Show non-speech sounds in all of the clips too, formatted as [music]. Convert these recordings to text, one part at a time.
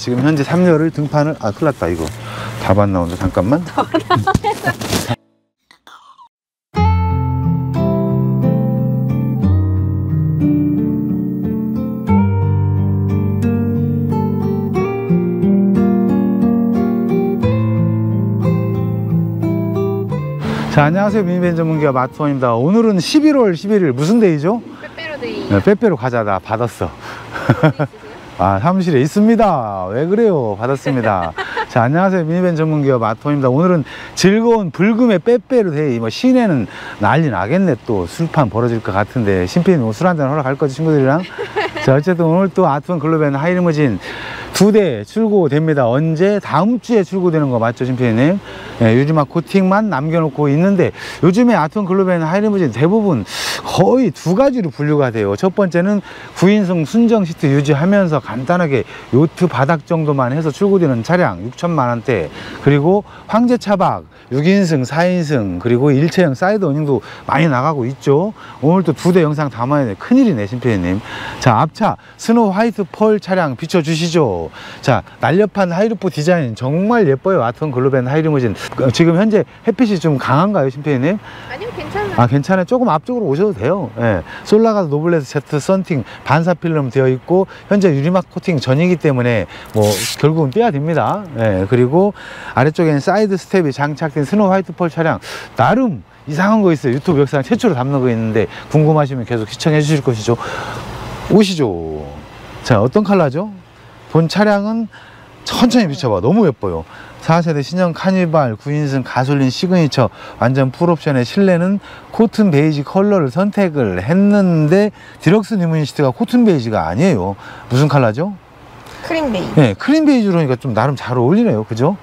지금 현재 3열을 등판을 아 큰일 났다 이거. 답 안 나온다 잠깐만. 자 안녕하세요. 미니밴 전문기업 아트원입니다. 오늘은 11월 11일 무슨 데이죠? 빼빼로 데이. 네, 빼빼로 과자 나 받았어 아 사무실에 있습니다. 왜 그래요? 받았습니다. 자 안녕하세요. 미니밴 전문기업 아트원입니다. 오늘은 즐거운 불금의 빼빼로 데이 뭐 시내는 난리 나겠네. 또 술판 벌어질 것 같은데 심피디님 뭐 술 한잔 하러 갈 거지 친구들이랑? 자 어쨌든 오늘 또 아트원 글로벤 하이리무진 두 대 출고됩니다. 언제? 다음 주에 출고되는 거 맞죠 심피디님? 예, 유리막 코팅만 남겨놓고 있는데 요즘에 아트원 글로벤 하이리무진 대부분 거의 두 가지로 분류가 돼요. 첫 번째는 9인승 순정 시트 유지하면서 간단하게 요트 바닥 정도만 해서 출고되는 차량 6천만 원대. 그리고 황제 차박 6인승 4인승 그리고 일체형 사이드 어닝도 많이 나가고 있죠. 오늘 또 두 대 영상 담아야 돼. 큰일이네 심피디님. 자 앞차 스노우 화이트 펄 차량 비춰주시죠 자 날렵한 하이루프 디자인 정말 예뻐요. 아트원 글로벤 하이리무진. 어, 지금 현재 햇빛이 좀 강한가요 심피디님? 아니요 괜찮아요. 아 괜찮아요? 조금 앞쪽으로 오셔도 돼요. 예. 솔라가 노블레스 제트 썬팅 반사 필름 되어 있고 현재 유리막 코팅 전이기 때문에 뭐 결국은 떼야 됩니다. 예. 그리고 아래쪽에는 사이드 스텝이 장착된 스노우 화이트 펄 차량. 나름 이상한 거 있어요. 유튜브 역사상 최초로 담는 거 있는데 궁금하시면 계속 시청해 주실 것이죠. 오시죠. 자 어떤 컬러죠 본 차량은 천천히 비춰봐 너무 예뻐요 4세대 신형 카니발 9인승 가솔린 시그니처 완전 풀옵션의 실내는 코튼 베이지 컬러를 선택을 했는데 디럭스 리무진 시트가 코튼 베이지가 아니에요 무슨 컬러죠? 크림 베이 네, 크림 베이지로니까 좀 나름 잘 어울리네요 그죠?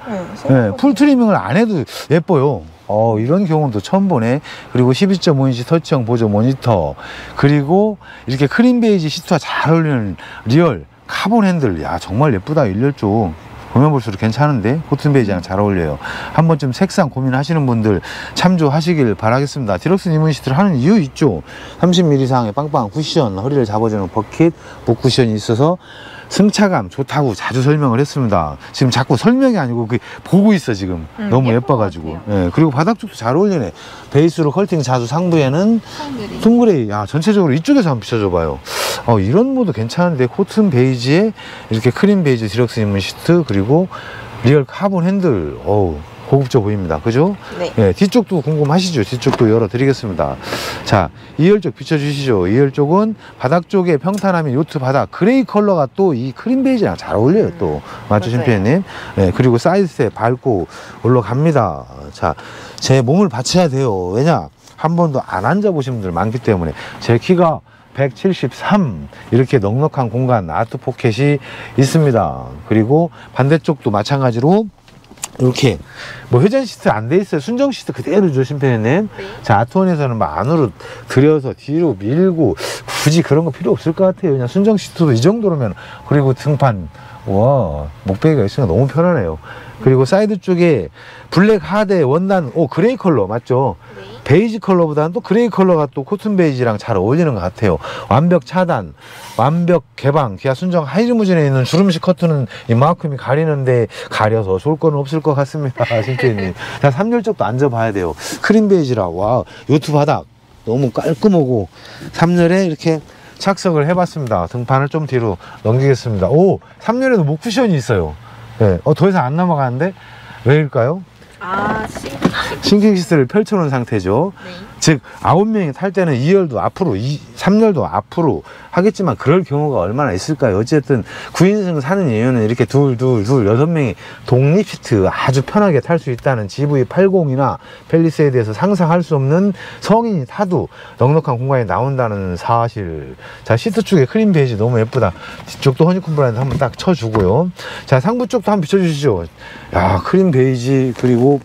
네, 풀 트리밍을 안 해도 예뻐요 어, 이런 경우도 처음 보네. 그리고 12.5인치 터치형 보조 모니터. 그리고 이렇게 크림 베이지 시트와 잘 어울리는 리얼 카본 핸들. 야, 정말 예쁘다. 1열 쪽. 보면 볼수록 괜찮은데 코튼 베이지랑 잘 어울려요 한 번쯤 색상 고민하시는 분들 참조하시길 바라겠습니다 디럭스 리무진 시트를 하는 이유 있죠 30mm 이상의 빵빵한 쿠션 허리를 잡아주는 버킷 볼 쿠션이 있어서 승차감 좋다고 자주 설명을 했습니다. 지금 자꾸 설명이 아니고 그 보고 있어 지금. 음, 너무 예뻐가지고. 예, 그리고 바닥 쪽도 잘 어울리네. 베이스로 퀼팅 자수 상부에는 둥그레이. 야 전체적으로 이쪽에서 한번 비춰줘 봐요. 어, 이런 모드 괜찮은데 코튼 베이지에 이렇게 크림 베이지 디럭스 리무진 시트 그리고 리얼 카본 핸들. 어우 고급져 보입니다. 그죠? 네. 예, 뒤쪽도 궁금하시죠? 뒤쪽도 열어 드리겠습니다. 자 2열 쪽 비춰주시죠. 2열 쪽은 바닥 쪽에 평탄함이 요트 바닥 그레이 컬러가 또 이 크림 베이지랑 잘 어울려요 또. 맞죠 맞아요. 심피디님? 예, 그리고 사이드 스텝 밟고 올라갑니다. 자 제 몸을 받쳐야 돼요. 왜냐? 한 번도 안 앉아 보신 분들 많기 때문에. 제 키가 173 이렇게 넉넉한 공간 아트 포켓이 있습니다. 그리고 반대쪽도 마찬가지로 이렇게 뭐 회전 시트 안 돼 있어요. 순정 시트 그대로 죠 심피디님 네. 자 아트원에서는 막 안으로 들여서 뒤로 밀고 굳이 그런 거 필요 없을 것 같아요. 그냥 순정 시트도 이 정도면. 그리고 등판. 와 목베개가 있으니까 너무 편하네요. 그리고 사이드 쪽에 블랙 하드 원단. 오 그레이 컬러. 맞죠? 네. 베이지 컬러보다는 또 그레이 컬러가 또 코튼 베이지랑 잘 어울리는 것 같아요. 완벽 차단, 완벽 개방, 기아 순정 하이리무진에 있는 주름식 커튼은 이만큼이 가리는데 가려서 좋을 거는 없을 것 같습니다. [laughs] 심피디님. 자, 3열 쪽도 앉아봐야 돼요. 크림 베이지라, 와, 요트 바닥 너무 깔끔하고 3열에 이렇게 착석을 해봤습니다. 등판을 좀 뒤로 넘기겠습니다. 오, 3열에도 목 쿠션이 있어요. 네, 어, 더 이상 안 넘어가는데 왜일까요? 아 시트를 펼쳐놓은 상태죠. 네. 즉 아홉 명이 탈 때는 2열도 앞으로 이 3열도 앞으로 하겠지만 그럴 경우가 얼마나 있을까요? 어쨌든 9인승 사는 이유는 이렇게 둘 둘 둘 여섯 명이 독립 시트 아주 편하게 탈 수 있다는 GV80이나 팰리세이드에서 상상할 수 없는 성인이 타도 넉넉한 공간이 나온다는 사실. 자 시트 쪽에 크림 베이지 너무 예쁘다. 뒤쪽도 허니콤 블라인드 한번 딱 쳐주고요. 자 상부 쪽도 한번 비춰주시죠. 야 크림 베이지 그리고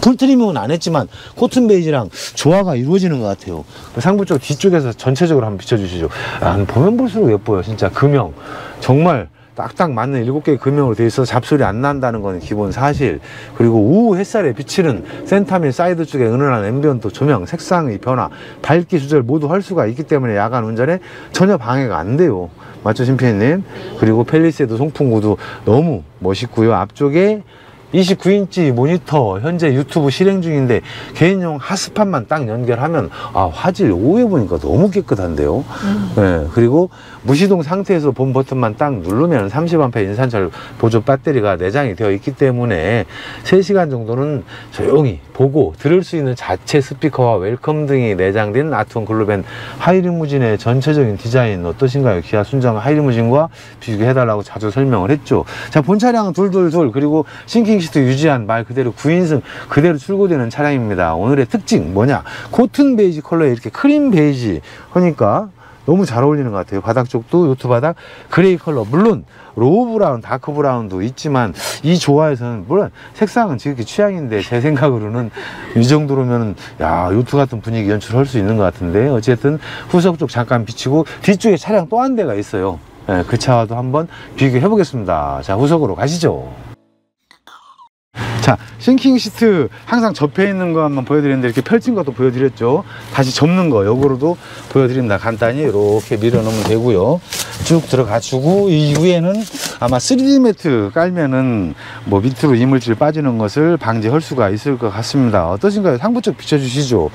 풀 트리밍은 안 했지만 코튼 베이지랑 조화가 이루어지는 것 같아요. 그 상부 쪽 뒤쪽에서 전체적으로 한번 비춰주시죠. 아, 보면 볼수록 예뻐요. 진짜 금형. 정말 딱딱 맞는 일곱 개의 금형으로 되어 있어서 잡소리 안 난다는 건 기본 사실. 그리고 우후 햇살에 비치는 센타밀 사이드 쪽에 은은한 앰비언트 조명, 색상의 변화, 밝기 조절 모두 할 수가 있기 때문에 야간 운전에 전혀 방해가 안 돼요. 맞죠, 심피디님? 그리고 팰리세이드 송풍구도 너무 멋있고요. 앞쪽에 29인치 모니터 현재 유튜브 실행 중인데 개인용 하스판만 딱 연결하면 아 화질 오해 보니까 너무 깨끗한데요. 네, 그리고 무시동 상태에서 본 버튼만 딱 누르면 30A 인산철 보조 배터리가 내장이 되어 있기 때문에 3시간 정도는 조용히 보고 들을 수 있는 자체 스피커와 웰컴 등이 내장된 아트원 글로벤 하이리무진의 전체적인 디자인 어떠신가요? 기아 순정 하이리무진과 비교해달라고 자주 설명을 했죠. 자, 본 차량은 둘둘둘 그리고 싱킹 시트 유지한 말 그대로 9인승 그대로 출고되는 차량입니다. 오늘의 특징 뭐냐? 코튼 베이지 컬러에 이렇게 크림 베이지 하니까 너무 잘 어울리는 것 같아요. 바닥 쪽도 요트 바닥 gray 컬러. 물론 raw brown, dark brown도 있지만 이 조화에서는 물론 색상은 지극히 취향인데 제 생각으로는 이 정도로면 야 요트 같은 분위기 연출할 수 있는 것 같은데 어쨌든 후석 쪽 잠깐 비치고 뒤쪽에 차량 또 한 대가 있어요. 예, 그 차와도 한번 비교해 보겠습니다. 자 후석으로 가시죠. 자, sinking 시트 항상 접해 있는 거 한번 보여드렸는데 이렇게 펼친 것도 보여드렸죠. 다시 접는 거 요거로도 보여드립니다. 간단히 이렇게 밀어 넣으면 되고요. 쭉 들어가 주고 이 위에는 아마 3D 매트 깔면은 뭐 밑으로 이물질 빠지는 것을 방지할 수가 있을 것 같습니다. 어떠신가요? 상부 쪽 비춰주시죠.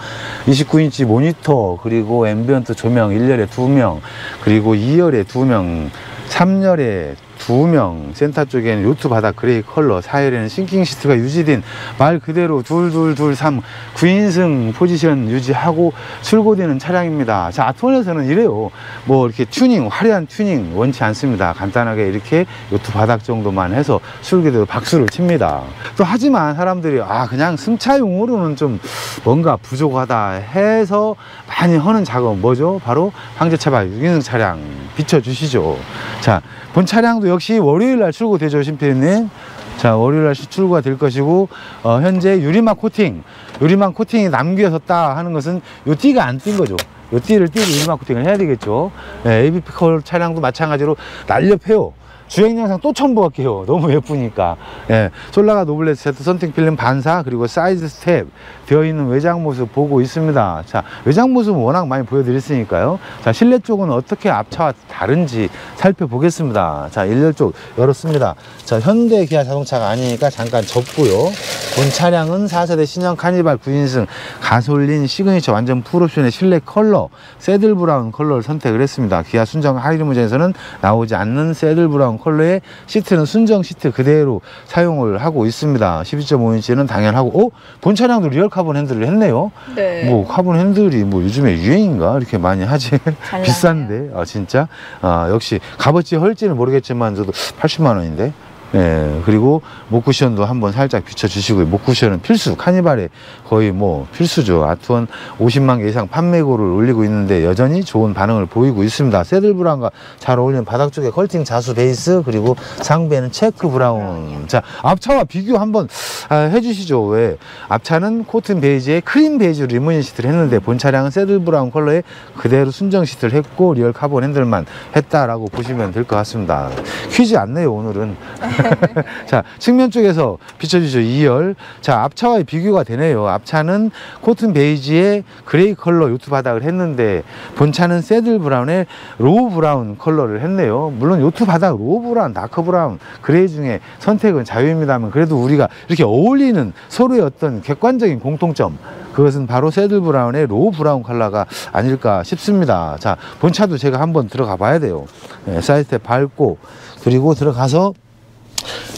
29인치 모니터 그리고 ambient 조명 1열에 2명 그리고 2열에 2명 3열에 두 명, 센터 쪽에는 요트 바닥 gray 컬러, 4열에는 sinking 시트가 유지된 말 그대로 둘둘둘 삼 9인승 포지션 유지하고 출고되는 차량입니다. 자, 아트원에서는 이래요. 뭐 이렇게 튜닝, 화려한 튜닝 원치 않습니다. 간단하게 이렇게 요트 바닥 정도만 해서 출고돼도 박수를 칩니다. 또 하지만 사람들이 아, 그냥 승차용으로는 좀 뭔가 부족하다 해서 많이 하는 작업 뭐죠? 바로 황제 차박 6인승 차량 비춰주시죠. 자, 본 차량도 역시 월요일 날 출고되죠, 심피디님. 자, 월요일 날 출고가 될 것이고, 어, 현재 유리막 코팅, 유리막 코팅이 남겨졌다 하는 것은 요 띠가 안 띈 거죠. 요 띠를 띄고 유리막 코팅을 해야 되겠죠. 네, ABP 펄 차량도 마찬가지로 날렵해요. 주행 영상 또 첨부할게요. [laughs] 너무 예쁘니까. 예, 솔라가드 노블레스 세트 선택 필름 반사 그리고 사이드 스텝 되어 있는 외장 모습 보고 있습니다. 자, 외장 모습은 워낙 많이 보여드렸으니까요. 자, 실내 쪽은 어떻게 앞차와 다른지 살펴보겠습니다. 자, 1열 쪽 열었습니다. 자, 현대 기아 자동차가 아니니까 잠깐 접고요. 본 차량은 4세대 신형 카니발 9인승 가솔린 시그니처 완전 full option의 실내 컬러 saddle brown 컬러를 선택을 했습니다. 기아 순정 하이리무진에서는 나오지 않는 saddle brown 컬러의 시트는 순정 시트 그대로 사용을 하고 있습니다. 12.5인치는 당연하고 어? 본 차량도 real carbon 핸들을 했네요. 네. 뭐 카본 핸들이 뭐 요즘에 유행인가 이렇게 많이 하지 잘 [laughs] 비싼데 아 진짜 아 역시 값어치 할지는 모르겠지만 저도 80만 원인데 예 그리고 목 쿠션도 한번 살짝 비춰주시고요. 목 쿠션은 필수 카니발에 거의 뭐 필수죠. 아트원 50만 개 이상 판매고를 올리고 있는데 여전히 좋은 반응을 보이고 있습니다. saddle brown과 잘 어울리는 바닥 쪽에 퀼팅 자수 베이스 그리고 상배는 체크 brown. 자 앞차와 비교 한번 아, 해주시죠. 왜? 앞차는 cotton 베이지에 크림 베이지 리무진 시트를 했는데 본 차량은 saddle brown 컬러에 그대로 순정 시트를 했고 real carbon 핸들만 했다라고 보시면 될 것 같습니다. 퀴즈 않네요 오늘은 [laughs] 자 측면 쪽에서 비춰주죠 2열. 자 앞차와의 비교가 되네요. 앞차는 cotton 베이지에 gray 컬러 요트 바닥을 했는데 본차는 saddle brown에 raw brown 컬러를 했네요. 물론 요트 바닥 raw brown dark brown gray 중에 선택은 자유입니다만 그래도 우리가 이렇게 어울리는 서로의 어떤 객관적인 공통점 그것은 바로 saddle brown의 raw brown 컬러가 아닐까 싶습니다. 자 본차도 제가 한번 들어가 봐야 돼요. 네, 스텝 밟고 그리고 들어가서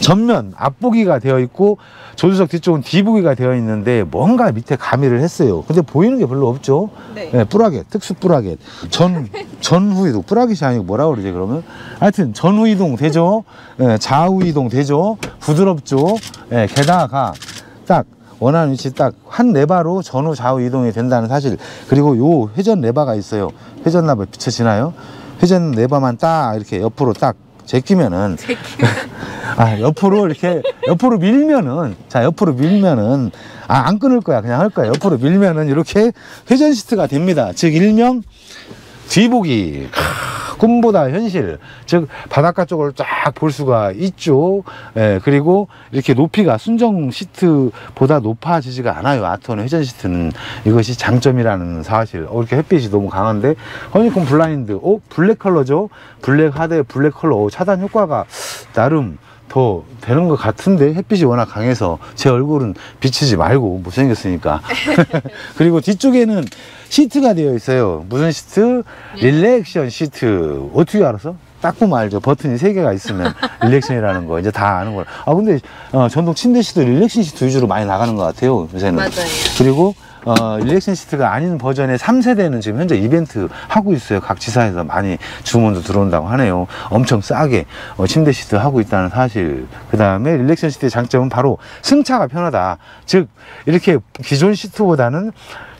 전면 앞보기가 되어 있고 조수석 뒤쪽은 뒤보기가 되어 있는데 뭔가 밑에 가미를 했어요. 근데 보이는 게 별로 없죠. 네. 네, bracket, 특수 bracket. 전, 전후 이동. bracket이 아니고 뭐라 그러지, 그러면? 하여튼, 전후 이동 되죠? 네, 좌우 이동 되죠? 부드럽죠? 네, 게다가 딱 원하는 위치 딱 한 레바로 전후 좌우 이동이 된다는 사실. 그리고 요 회전 레바가 있어요. 회전 레바 비춰지나요? 회전 레바만 딱 이렇게 옆으로 딱 제끼면은 [laughs] 아, 옆으로 이렇게 옆으로 밀면은 자, 옆으로 밀면은 아, 안 끊을 거야. 그냥 할 거야. 옆으로 밀면은 이렇게 회전 시트가 됩니다. 즉 일명 뒤보기. 크, 꿈보다 현실. 즉 바닷가 쪽을 쫙 볼 수가 있죠. 예, 그리고 이렇게 높이가 순정 시트보다 높아지지가 않아요. 아트원 회전 시트는. 이것이 장점이라는 사실. 어, 이렇게 햇빛이 너무 강한데 honeycomb 블라인드. 어 black 컬러죠? black hard에 black 컬러. 어, 차단 효과가 나름 더 되는 것 같은데 햇빛이 워낙 강해서 제 얼굴은 비치지 말고 못생겼으니까 [laughs] 그리고 뒤쪽에는 시트가 되어 있어요 무슨 시트? 릴렉션 시트 어떻게 알았어? 딱 보면 알죠 버튼이 세 개가 있으면 릴렉션이라는 거 이제 다 아는 거아 근데 어, 전동 침대 시트 릴렉션 시트 위주로 많이 나가는 것 같아요 요새는 맞아요. 그리고 어, 릴렉션 시트가 아닌 버전의 3세대는 지금 현재 이벤트 하고 있어요. 각 지사에서 많이 주문도 들어온다고 하네요. 엄청 싸게 어, 침대 시트 하고 있다는 사실. 그 다음에 릴렉션 시트의 장점은 바로 승차가 편하다. 즉, 이렇게 기존 시트보다는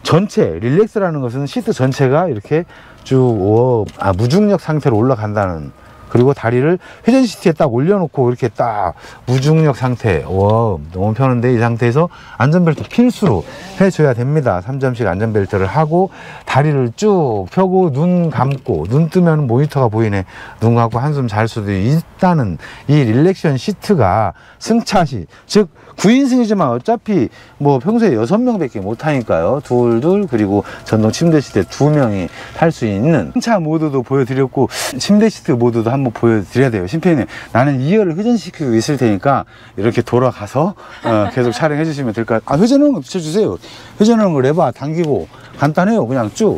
전체, 릴렉스라는 것은 시트 전체가 이렇게 쭉, 오, 아, 무중력 상태로 올라간다는 그리고 다리를 회전 시트에 딱 올려놓고 이렇게 딱 무중력 상태. 와, 너무 편한데 이 상태에서 안전벨트 필수로 해줘야 됩니다. 3점씩 안전벨트를 하고 다리를 쭉 펴고 눈 감고 눈 뜨면 모니터가 보이네. 눈 감고 한숨 잘 수도 있다는 이 릴렉션 시트가 승차시 즉 9인승이지만 어차피 뭐 평소에 여섯 명밖에 못 타니까요. 둘, 둘, 그리고 전동 침대 시트 두 명이 탈 수 있는 승차 모드도 보여드렸고, 침대 시트 모드도 한번 보여드려야 돼요. 심피디님, 나는 2열을 회전시키고 있을 테니까 이렇게 돌아가서 어, 계속 촬영해 주시면 될 것 같아요. 아, 회전하는 거 비춰주세요. 회전하는 거 레버 당기고 간단해요. 그냥 쭉.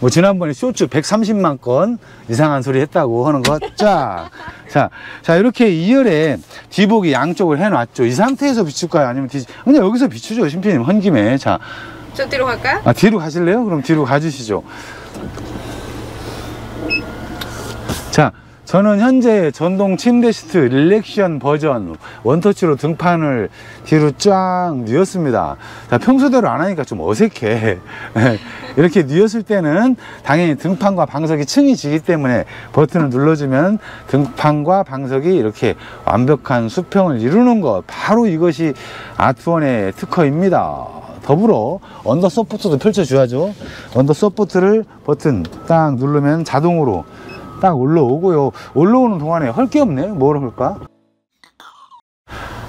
뭐 지난번에 쇼츠 130만 건 이상한 소리 했다고 하는 거 자, 자, 자 이렇게 2열에 뒤복이 양쪽을 해놨죠. 이 상태에서 비출까요? 아니면 뒤 그냥 여기서 비추죠, 심피님 헌 김에 자, 저 뒤로 갈까요? 아 뒤로 가실래요? 그럼 뒤로 가주시죠. 자, 저는 현재 전동 침대 시트 릴렉션 버전 원터치로 등판을 뒤로 쫙 뉘었습니다. 자, 평소대로 안 하니까 좀 어색해. [laughs] 이렇게 뉘었을 때는 당연히 등판과 방석이 층이 지기 때문에 버튼을 눌러주면 등판과 방석이 이렇게 완벽한 수평을 이루는 것. 바로 이것이 아트원의 특허입니다. 더불어 under support도 펼쳐줘야죠. under support를 버튼 딱 누르면 자동으로 딱 올라오고요. 올라오는 동안에 할게 없네. 뭘 할까?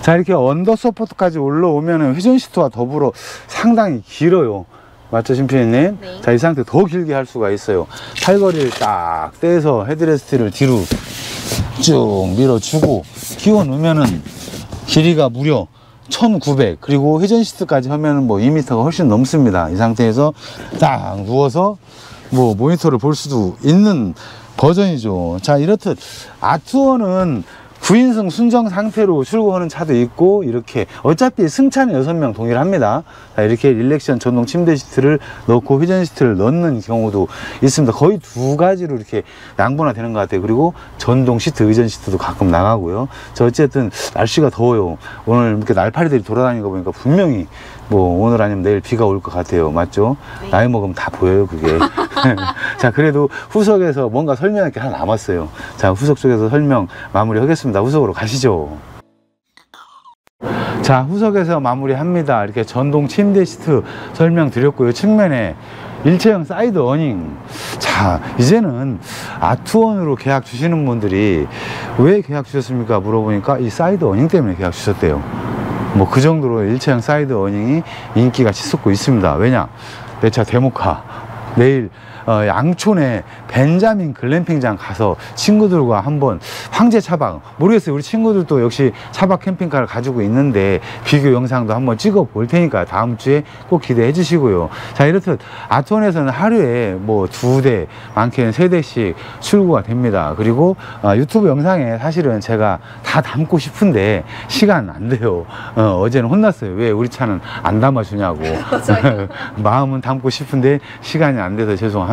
자, 이렇게 under support까지 올라오면 회전 시트와 더불어 상당히 길어요. 맞죠, 심피디님? 네. 자, 이 상태 더 길게 할 수가 있어요. 팔걸이를 딱 떼서 헤드레스트를 뒤로 쭉 밀어주고 끼워 놓으면은 길이가 무려 1900 그리고 회전 시트까지 하면은 뭐 2m가 훨씬 넘습니다. 이 상태에서 딱 누워서 뭐 모니터를 볼 수도 있는 버전이죠. 자, 이렇듯 아트원은 9인승 순정 상태로 출고하는 차도 있고 이렇게 어차피 승차는 6명 동일합니다. 자, 이렇게 relaxation 전동 침대 시트를 넣고 회전 시트를 넣는 경우도 있습니다. 거의 두 가지로 이렇게 양분화 되는 것 같아요. 그리고 전동 시트, 의전 시트도 가끔 나가고요. 저 어쨌든 날씨가 더워요. 오늘 이렇게 날파리들이 돌아다니는 거 보니까 분명히 뭐 오늘 아니면 내일 비가 올 것 같아요. 맞죠? 네. 나이 먹으면 다 보여요, 그게. [laughs] [laughs] 자, 그래도 후석에서 뭔가 설명할 게 하나 남았어요. 자, 후석 쪽에서 설명 마무리 하겠습니다. 후석으로 가시죠. 자, 후석에서 마무리합니다. 이렇게 전동 침대 시트 설명드렸고요. 측면에 일체형 side awning. 자, 이제는 아트원으로 계약 주시는 분들이 왜 계약 주셨습니까? 물어보니까 이 side awning 때문에 계약 주셨대요. 뭐 그 정도로 일체형 side awning이 인기가 치솟고 있습니다. 왜냐? 내차 demo car. 내일 어, 양촌에 벤자민 글램핑장 가서 친구들과 한번 황제 차박 모르겠어요. 우리 친구들도 역시 차박 캠핑카를 가지고 있는데 비교 영상도 한번 찍어 볼 테니까 다음 주에 꼭 기대해 주시고요. 자 이렇듯 아트원에서는 하루에 뭐 두 대 많게는 세 대씩 출고가 됩니다. 그리고 어, 유튜브 영상에 사실은 제가 다 담고 싶은데 시간 안 돼요. 어, 어제는 혼났어요. 왜 우리 차는 안 담아주냐고. [laughs] [laughs] 마음은 담고 싶은데 시간이 안 돼서 죄송합니다.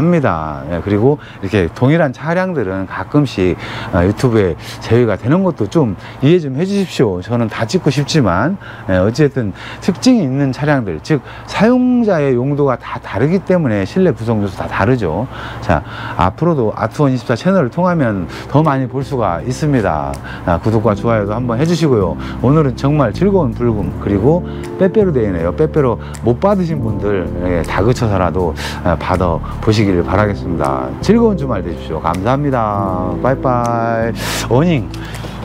예, 그리고 이렇게 동일한 차량들은 가끔씩 어, 유튜브에 제외가 되는 것도 좀 이해 좀 해주십시오. 저는 다 찍고 싶지만 예, 어쨌든 특징이 있는 차량들, 즉 사용자의 용도가 다 다르기 때문에 실내 구성 요소 다 다르죠. 자 앞으로도 아트원 24 채널을 통하면 더 많이 볼 수가 있습니다. 아, 구독과 좋아요도 한번 해주시고요. 오늘은 정말 즐거운 불금 그리고 빼빼로 데이네요. 빼빼로 못 받으신 분들 예, 다그쳐서라도 아, 받 받아 보시기 를 바라겠습니다. 즐거운 주말 되십시오. 감사합니다. 빠이빠이. 어닝.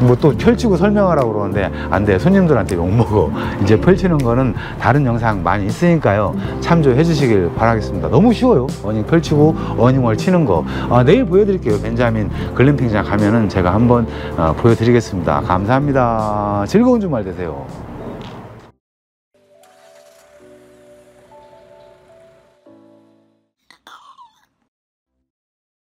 뭐 또 펼치고 설명하라고 그러는데 안 돼. 손님들한테 욕먹어. 이제 펼치는 거는 다른 영상 많이 있으니까요. 참조해 주시길 바라겠습니다. 너무 쉬워요. 어닝 펼치고 어닝월 치는 거. 아, 내일 보여드릴게요. 벤자민 글램핑장 가면은 제가 한번 어, 보여드리겠습니다. 감사합니다. 즐거운 주말 되세요.